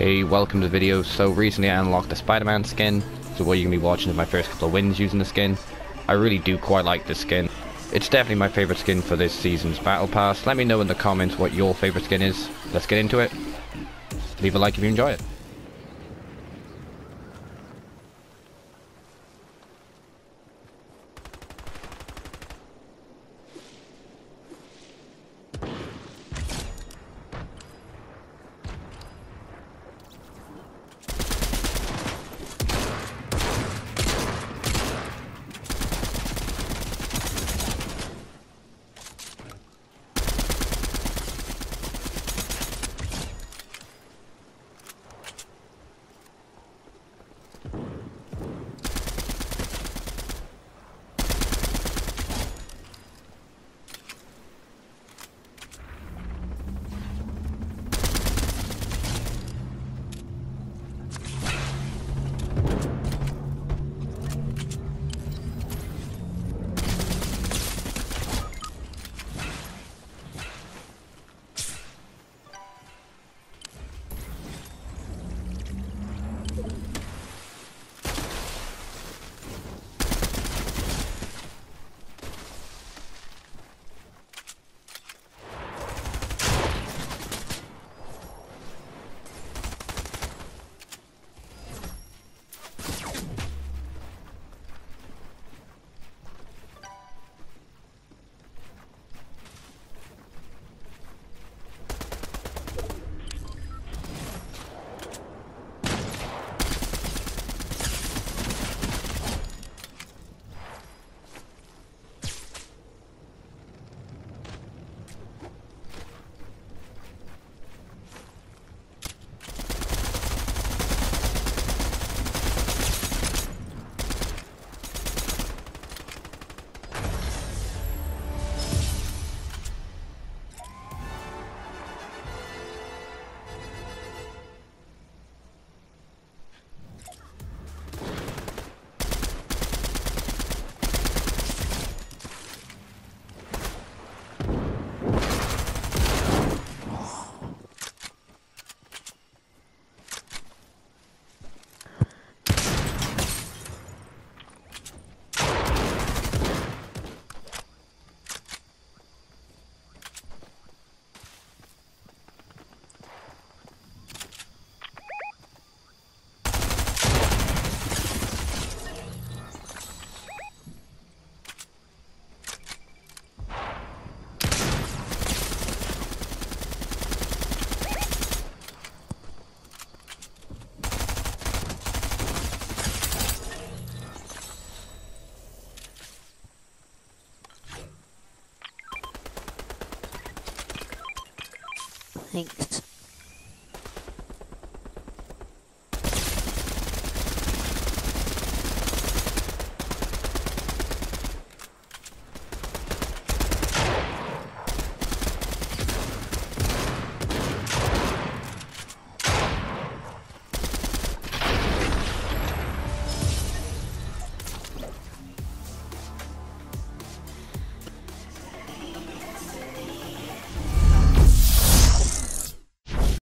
Hey, welcome to the video. So recently I unlocked the Spider-Man skin, so what you're going to be watching is my first couple of wins using the skin. I really do quite like this skin. It's definitely my favourite skin for this season's Battle Pass. Let me know in the comments what your favourite skin is. Let's get into it. Leave a like if you enjoy it. Thanks.